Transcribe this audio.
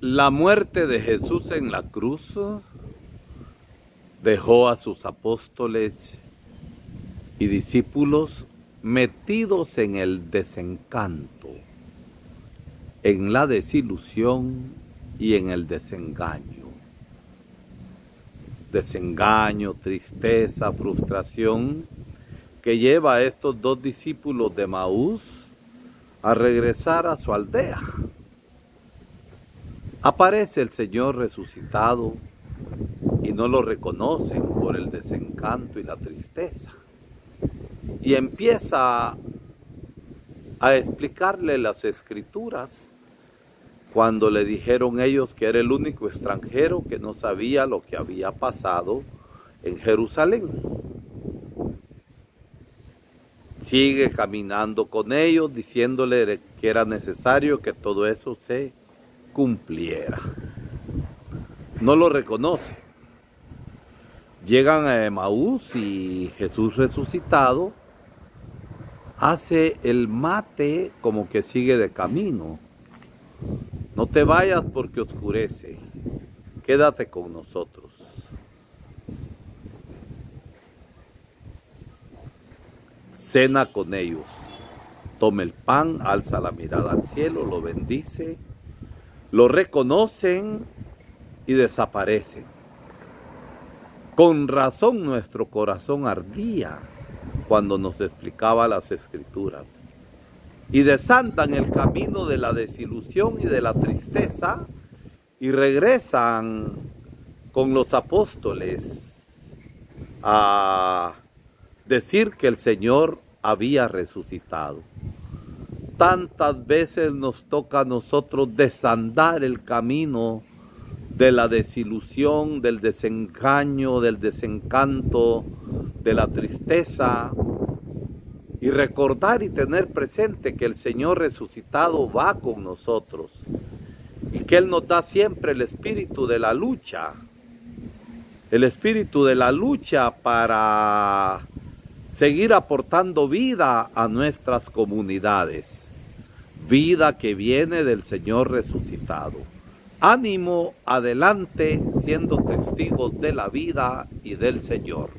La muerte de Jesús en la cruz dejó a sus apóstoles y discípulos metidos en el desencanto, en la desilusión y en el desengaño. Desengaño, tristeza, frustración que lleva a estos dos discípulos de Maús a regresar a su aldea. Aparece el Señor resucitado y no lo reconocen por el desencanto y la tristeza. Y empieza a explicarle las escrituras cuando le dijeron ellos que era el único extranjero que no sabía lo que había pasado en Jerusalén. Sigue caminando con ellos diciéndole que era necesario que todo eso se cumpliera. No lo reconoce. Llegan a Emaús y Jesús resucitado hace el mate como que sigue de camino. No te vayas porque oscurece. Quédate con nosotros. Cena con ellos. Toma el pan, alza la mirada al cielo, lo bendice, lo reconocen y desaparecen. Con razón nuestro corazón ardía cuando nos explicaba las escrituras y desantan el camino de la desilusión y de la tristeza y regresan con los apóstoles a decir que el Señor había resucitado. Tantas veces nos toca a nosotros desandar el camino de la desilusión, del desengaño, del desencanto, de la tristeza, y recordar y tener presente que el Señor resucitado va con nosotros y que Él nos da siempre el espíritu de la lucha, el espíritu de la lucha para seguir aportando vida a nuestras comunidades, vida que viene del Señor resucitado. Ánimo adelante siendo testigos de la vida y del Señor.